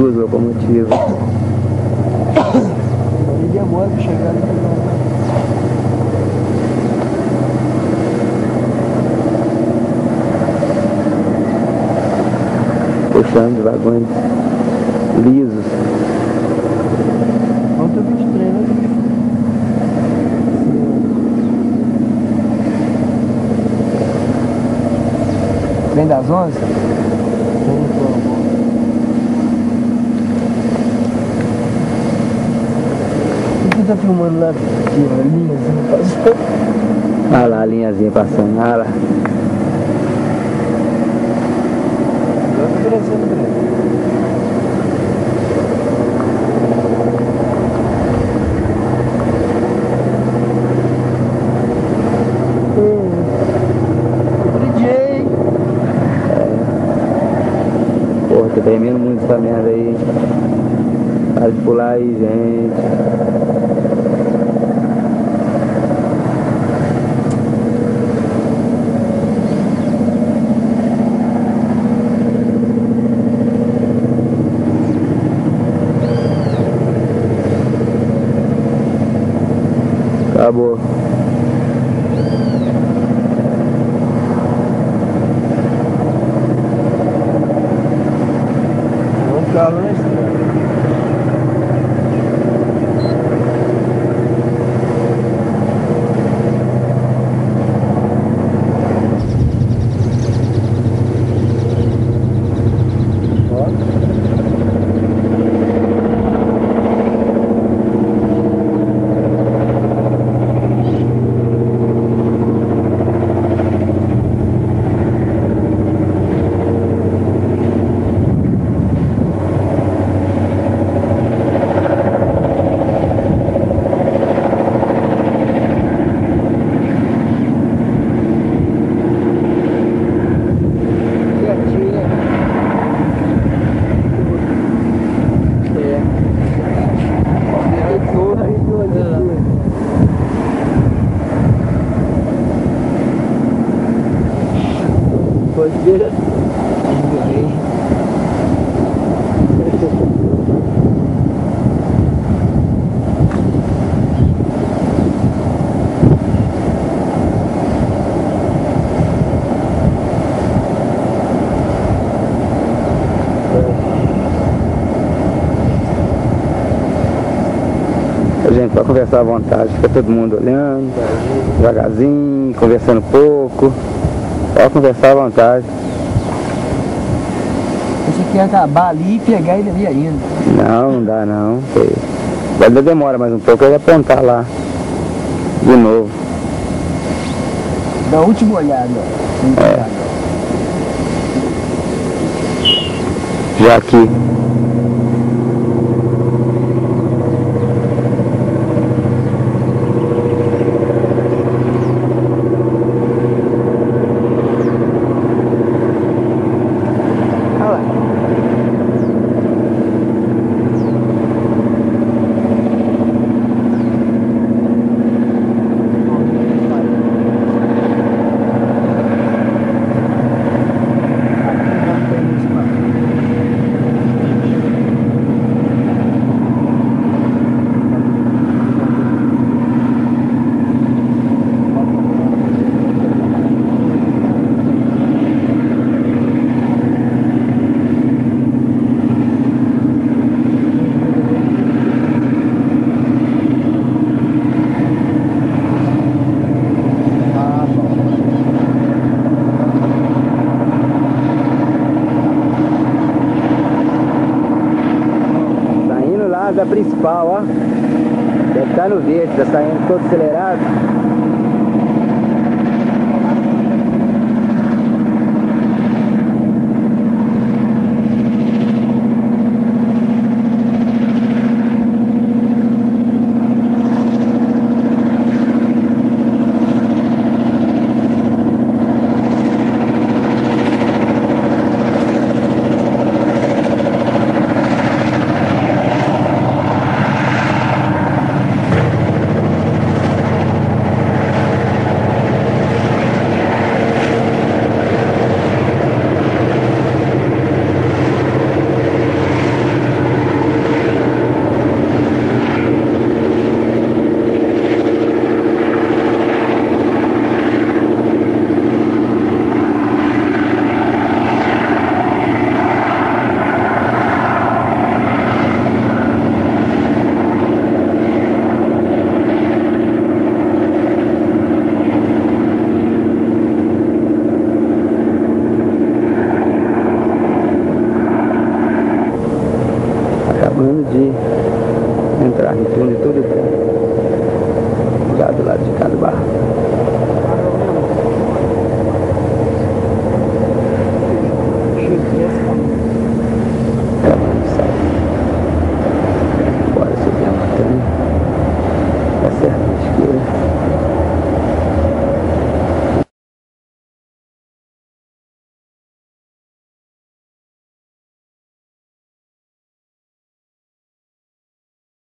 duas locomotivas. Ele demora pra chegar ali. Puxando vagões lisos. Falta 23, né? Vem das 11? O que você tá filmando lá? Aqui, ó, linhazinha passando. Olha lá a linhazinha passando. Olha lá. DJ! Porra, tô tremendo muito essa merda aí. Para de pular aí, gente. Acabou. A gente pode conversar à vontade, fica todo mundo olhando, devagarzinho, conversando pouco. Pode conversar à vontade. Você quer acabar ali e pegar ele ali ainda. Não, não dá não. Ainda demora mais um pouco, ia apontar lá. De novo. Dá a última olhada. É. Já aqui. Olha lá. Ah, bom. Da principal, ó. Deve estar no verde, tá saindo todo acelerado. Morrendo de entrar no túnel todo tempo.